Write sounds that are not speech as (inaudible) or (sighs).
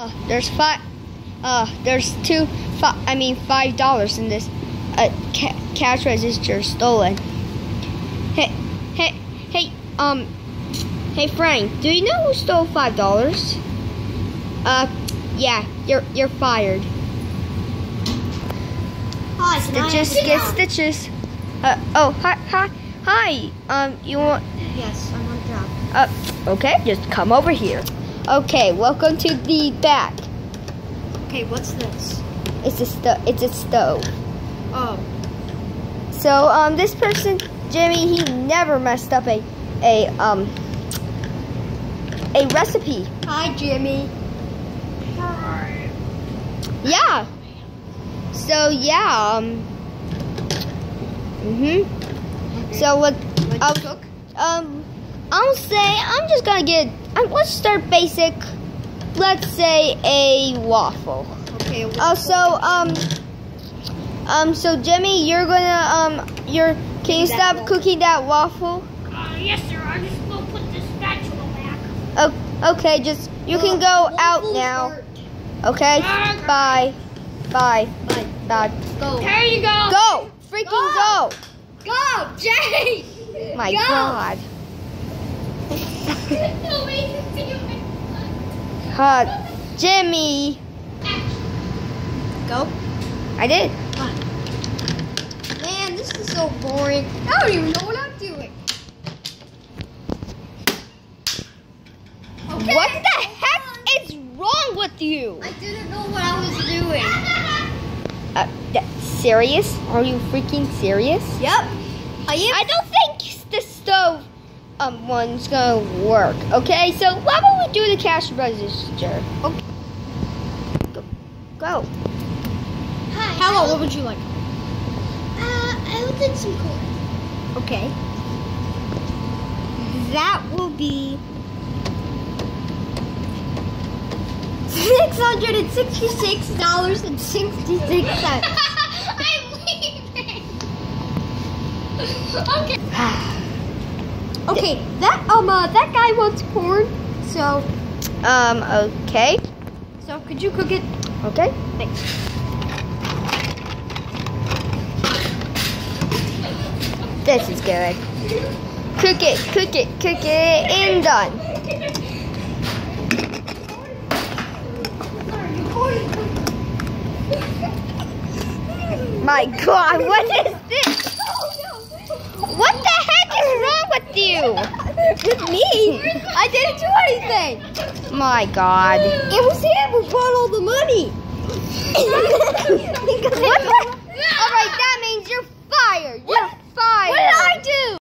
Uh, there's five. Uh, there's two. Fi- I mean, five dollars in this uh, ca- cash register stolen. Hey, hey, hey. Um, hey Frank, do you know who stole five dollars? Uh, yeah, you're you're fired. I Stitches, get down? stitches. Uh, oh, hi, hi, hi. Um, you want? Yes, I'm on job. Uh, okay, just come over here. Okay, welcome to the back. Okay, what's this? It's a sto- It's a stove. Oh, So um, this person, Jimmy, he never messed up a a um a recipe. hi, Jimmy. Yeah. So yeah. Um. Mhm. So what? What'd I'll- cook? Um, I'll say I'm just gonna get. Um, let's start basic. Let's say a waffle. Okay. what- Also, um, um, so Jimmy, you're gonna um, you're. Can you That stop waffle. cooking that waffle? Uh, yes, sir. I'm just gonna put this spatula back. Oh, okay. Just you can Uh, go out now. are- Okay. Okay. Bye. Bye. Bye. Bye. Go. There you go. Go. Freaking Go. go. Go, Jay. My Go. God. No, wait, you see my- Uh, Jimmy. Go. I did. Man, this is so boring. I don't even know what I'm doing. Okay. What the heck is wrong with you? I didn't know what I was doing. Uh, serious? Are you freaking serious? Yep. I. I don't think the stove um one's gonna work. Okay, so why don't we do the cash register? Okay. Go. Go. Hi. Hello. What would you like? Uh, I would like some corn. Okay. That will be six hundred and sixty-six dollars and sixty-six cents. (laughs) I'm leaving. (laughs) okay. (sighs) Okay, that um uh, that guy wants corn, so Um. Okay. so could you cook it? Okay. Thanks. This is good. Cook it. Cook it. Cook it. And done. My God. What is this? What the heck is wrong with you? With me? I My God. It was him who brought all the money. (laughs)